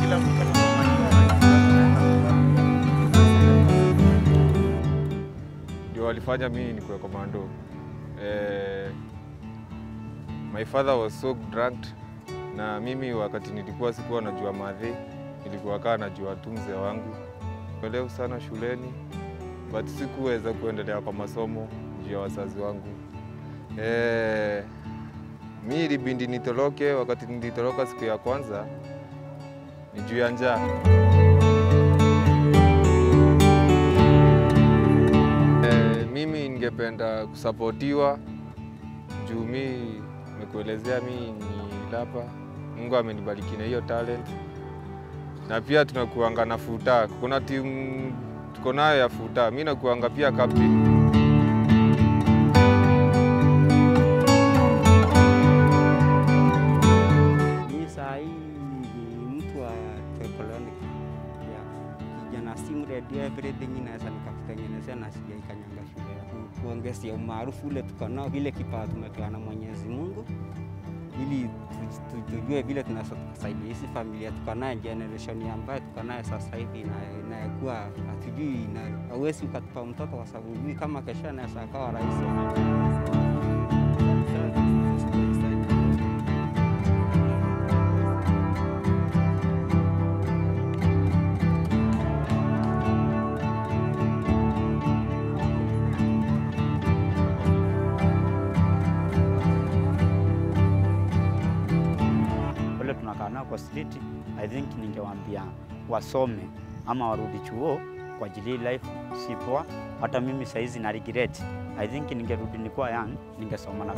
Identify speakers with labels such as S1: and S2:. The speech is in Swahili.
S1: kila mtu ndio walifanya mimi nikuwe komando. Eh, my father was so drunk na mimi wakati nilikuwa sikuwa najua madhi, nilikuwa kaa najua tu mzee wangu Kuelewa sana shuleni, but sikuweza kuendelea kwa masomo juu ya wazazi wangu. Eh, mi ilibindi nitoroke. Wakati nilitoroka siku ya kwanza ni juu ya njaa. Eh, mimi ningependa kusapotiwa juu mi nimekuelezea mi ni lapa, Mungu amenibariki na hiyo talent, na pia tunakuanga na futa. Kuna timu tuko nayo ya futa, mi nakuanga pia captain.
S2: Ready everything inaweza nikakutengenezea na sijaikanyanga shule ya kuongezea umaarufu ule tukanao, ile kipawa tumepewa na Mwenyezi Mungu ili tu- tu- tujue vile tunaweza tukasaidia hizi familia tukanaye generation ambayo tukanaye sasa hivi ina- inayokuwa hatujui, awezi ukatupa mtoto kwa sababu hujui kama kesho anaweza akawa rais.
S3: Tunakaa nao kwa street, I think ningewaambia wasome ama warudi chuo kwa ajili life si poa. Hata mimi saizi na regret. I think ningerudi nikuwa young, ningesoma na